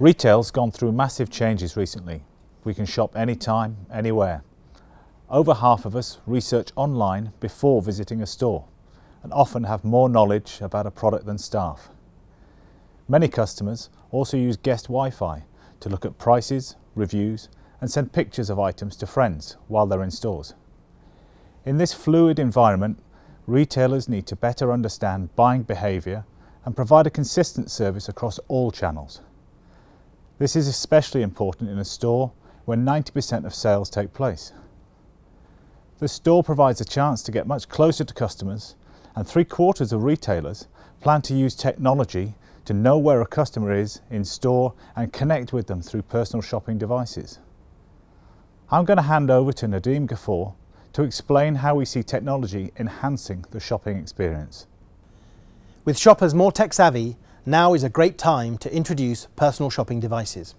Retail's gone through massive changes recently. We can shop anytime, anywhere. Over half of us research online before visiting a store and often have more knowledge about a product than staff. Many customers also use guest Wi-Fi to look at prices, reviews and send pictures of items to friends while they're in stores. In this fluid environment, retailers need to better understand buying behaviour and provide a consistent service across all channels. This is especially important in a store where 90% of sales take place. The store provides a chance to get much closer to customers and three quarters of retailers plan to use technology to know where a customer is in store and connect with them through personal shopping devices. I'm going to hand over to Nadeem Ghafoor to explain how we see technology enhancing the shopping experience. With shoppers more tech savvy, now is a great time to introduce personal shopping devices.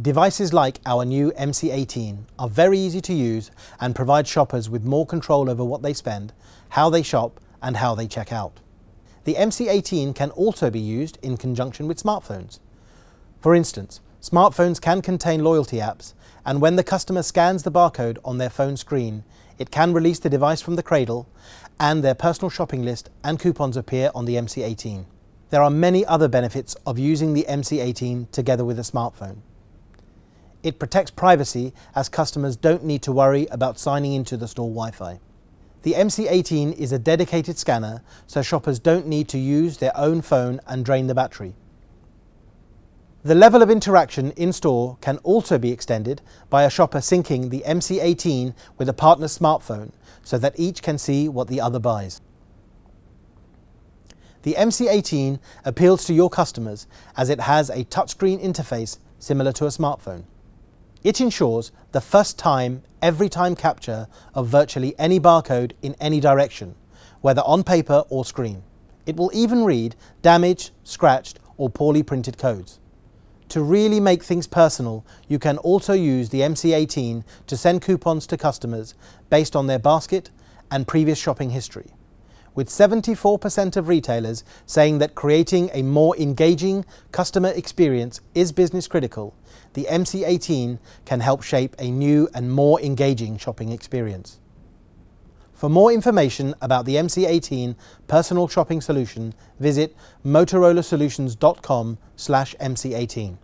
Devices like our new MC18 are very easy to use and provide shoppers with more control over what they spend, how they shop and how they check out. The MC18 can also be used in conjunction with smartphones. For instance, smartphones can contain loyalty apps and when the customer scans the barcode on their phone screen, it can release the device from the cradle and their personal shopping list and coupons appear on the MC18. There are many other benefits of using the MC18 together with a smartphone. It protects privacy as customers don't need to worry about signing into the store Wi-Fi. The MC18 is a dedicated scanner so shoppers don't need to use their own phone and drain the battery. The level of interaction in store can also be extended by a shopper syncing the MC18 with a partner's smartphone so that each can see what the other buys. The MC18 appeals to your customers as it has a touchscreen interface similar to a smartphone. It ensures the first time, every time capture of virtually any barcode in any direction, whether on paper or screen. It will even read damaged, scratched or poorly printed codes. To really make things personal, you can also use the MC18 to send coupons to customers based on their basket and previous shopping history with 74% of retailers saying that creating a more engaging customer experience is business critical, the MC18 can help shape a new and more engaging shopping experience. For more information about the MC18 personal shopping solution, visit motorolasolutions.com/mc18.